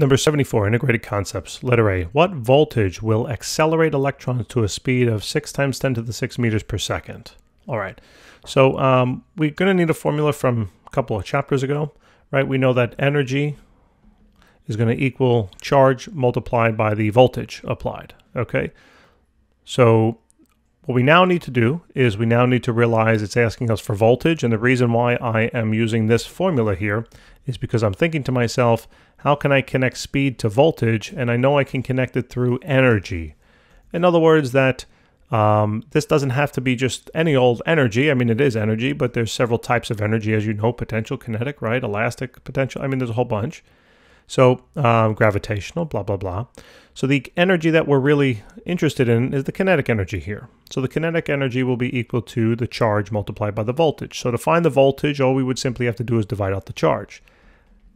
Number 74, Integrated Concepts. Letter A. What voltage will accelerate electrons to a speed of 6 times 10 to the 6 meters per second? All right. So um, we're going to need a formula from a couple of chapters ago, right? We know that energy is going to equal charge multiplied by the voltage applied, okay? So what we now need to do is we now need to realize it's asking us for voltage, and the reason why I am using this formula here is because I'm thinking to myself, how can I connect speed to voltage? And I know I can connect it through energy. In other words, that um, this doesn't have to be just any old energy. I mean, it is energy, but there's several types of energy, as you know, potential, kinetic, right? Elastic, potential. I mean, there's a whole bunch. So um, gravitational, blah, blah, blah. So the energy that we're really interested in is the kinetic energy here. So the kinetic energy will be equal to the charge multiplied by the voltage. So to find the voltage, all we would simply have to do is divide out the charge.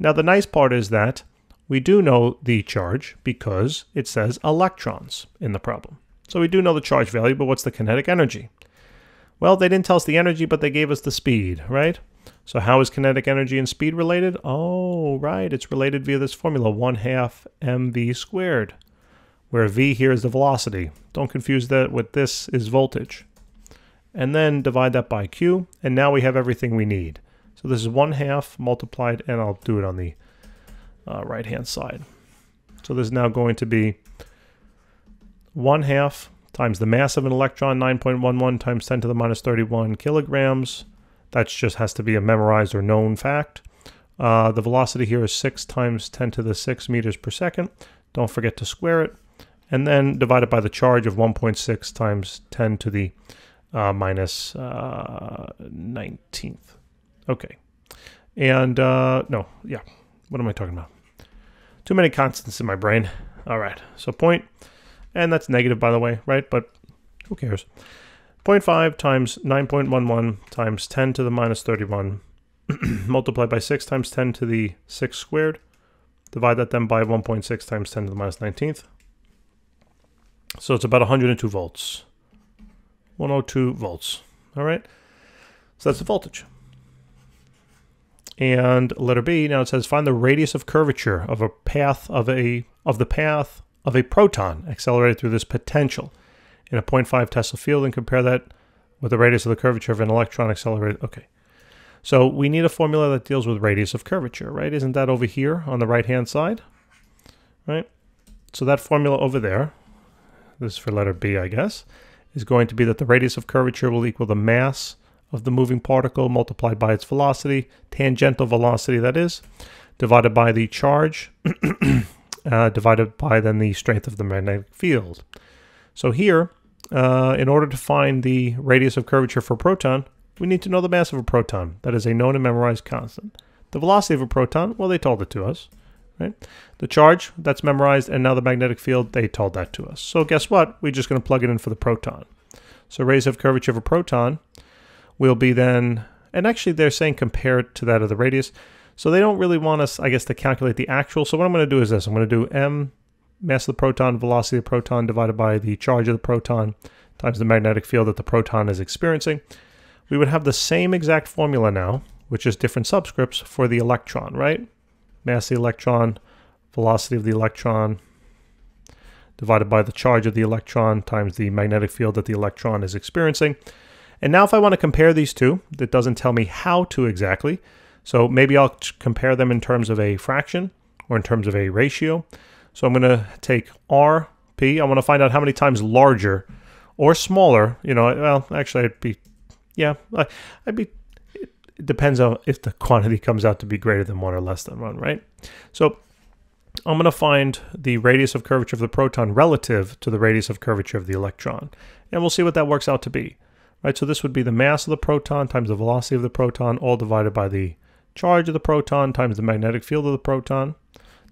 Now the nice part is that we do know the charge because it says electrons in the problem. So we do know the charge value, but what's the kinetic energy? Well, they didn't tell us the energy, but they gave us the speed, right? So how is kinetic energy and speed related? Oh, right, it's related via this formula, 1 half mv squared, where v here is the velocity. Don't confuse that with this is voltage. And then divide that by q, and now we have everything we need. So this is 1 half multiplied, and I'll do it on the uh, right-hand side. So this is now going to be 1 half times the mass of an electron, 9.11 times 10 to the minus 31 kilograms. That just has to be a memorized or known fact. Uh, the velocity here is 6 times 10 to the 6 meters per second. Don't forget to square it. And then divide it by the charge of 1.6 times 10 to the uh, minus, uh, 19th. Okay. And, uh, no, yeah. What am I talking about? Too many constants in my brain. All right. So point, and that's negative, by the way, right? But who cares? 0.5 times 9.11 times 10 to the minus 31 multiplied by 6 times 10 to the 6 squared. Divide that then by 1.6 times 10 to the minus 19th. So it's about 102 volts. 102 volts. All right. So that's the voltage. And letter B, now it says find the radius of curvature of a path of a of the path of a proton accelerated through this potential in a 0.5 Tesla field and compare that with the radius of the curvature of an electron accelerated. Okay. So we need a formula that deals with radius of curvature, right? Isn't that over here on the right-hand side? Right? So that formula over there, this is for letter B, I guess, is going to be that the radius of curvature will equal the mass of the moving particle multiplied by its velocity, tangential velocity that is, divided by the charge, uh, divided by then the strength of the magnetic field. So here, uh, in order to find the radius of curvature for a proton, we need to know the mass of a proton. That is a known and memorized constant. The velocity of a proton, well, they told it to us. Right? The charge, that's memorized, and now the magnetic field, they told that to us. So guess what? We're just going to plug it in for the proton. So radius of curvature of a proton will be then, and actually they're saying compared to that of the radius. So they don't really want us, I guess, to calculate the actual. So what I'm going to do is this. I'm going to do m mass of the proton, velocity of the proton divided by the charge of the proton times the magnetic field that the proton is experiencing. We would have the same exact formula now, which is different subscripts for the electron, right? Mass of the electron, velocity of the electron, divided by the charge of the electron times the magnetic field that the electron is experiencing. And now if I want to compare these two, it doesn't tell me how to exactly. So maybe I'll compare them in terms of a fraction or in terms of a ratio. So I'm going to take RP. I want to find out how many times larger or smaller. You know, well, actually, I'd be, yeah, I'd be, it depends on if the quantity comes out to be greater than one or less than one, right? So I'm going to find the radius of curvature of the proton relative to the radius of curvature of the electron. And we'll see what that works out to be. Right, so this would be the mass of the proton times the velocity of the proton, all divided by the charge of the proton times the magnetic field of the proton,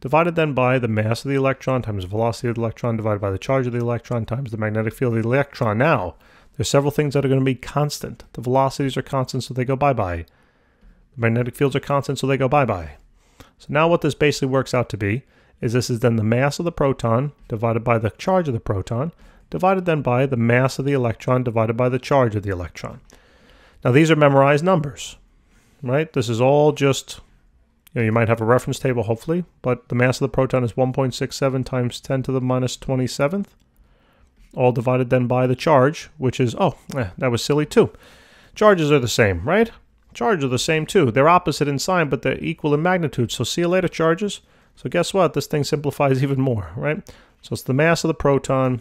divided then by the mass of the electron times the velocity of the electron divided by the charge of the electron times the magnetic field of the electron. Now, there's several things that are going to be constant. The velocities are constant, so they go bye-bye. The magnetic fields are constant, so they go bye-bye. So now what this basically works out to be is this is then the mass of the proton divided by the charge of the proton divided then by the mass of the electron divided by the charge of the electron. Now these are memorized numbers, right? This is all just, you know, you might have a reference table, hopefully, but the mass of the proton is 1.67 times 10 to the minus 27th, all divided then by the charge, which is, oh, eh, that was silly too. Charges are the same, right? Charges are the same too. They're opposite in sign, but they're equal in magnitude. So see you later, charges. So guess what? This thing simplifies even more, right? So it's the mass of the proton,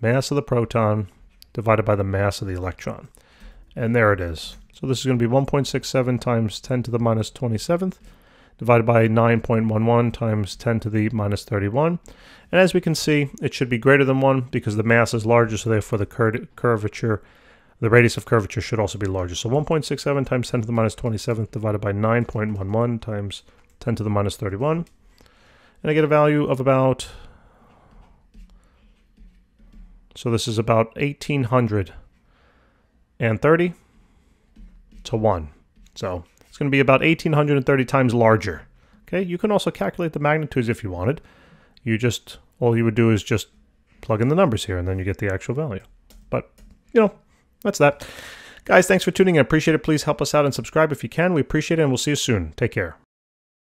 mass of the proton, divided by the mass of the electron. And there it is. So this is going to be 1.67 times 10 to the minus 27th, divided by 9.11 times 10 to the minus 31. And as we can see, it should be greater than 1 because the mass is larger, so therefore the cur curvature the radius of curvature should also be larger. So 1.67 times 10 to the minus 27th divided by 9.11 times 10 to the minus 31. And I get a value of about, so this is about 1830 to 1. So it's going to be about 1830 times larger. Okay, you can also calculate the magnitudes if you wanted. You just, all you would do is just plug in the numbers here and then you get the actual value. But, you know, that's that. Guys, thanks for tuning in. I appreciate it. Please help us out and subscribe if you can. We appreciate it, and we'll see you soon. Take care.